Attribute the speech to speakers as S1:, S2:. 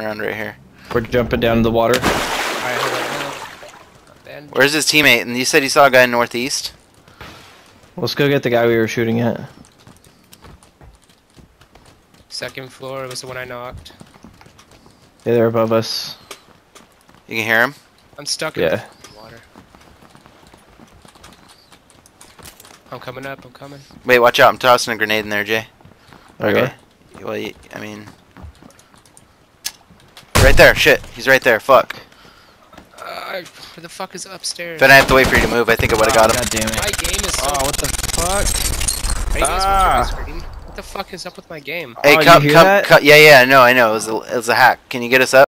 S1: around right here.
S2: We're jumping down in the water.
S3: Alright, hold on. hold on. And
S1: Where's his teammate? And you said you saw a guy in northeast.
S2: Let's go get the guy we were shooting at.
S3: second floor was the one I knocked.
S2: Yeah, they're above us.
S1: You can hear him.
S3: I'm stuck in
S2: Yeah.
S3: the water. I'm coming up, I'm coming.
S1: Wait, watch out! I'm tossing a grenade in there, Jay.
S2: Okay.
S1: Well, you, I mean, right there. Shit, he's right there. Fuck.
S3: Uh, where the fuck is upstairs?
S1: Then I have to wait for you to move. I think I would have got him.
S2: God damn it.
S3: My game is so.
S2: Oh, what the fuck?
S3: Are you
S2: Ah.
S3: watching? What the fuck is up with my game?
S1: Hey,
S2: Oh, you
S1: come,
S2: hear
S1: come,
S2: that?
S1: come. Yeah, yeah. No, I know. It was a, it was a hack. Can you get us up?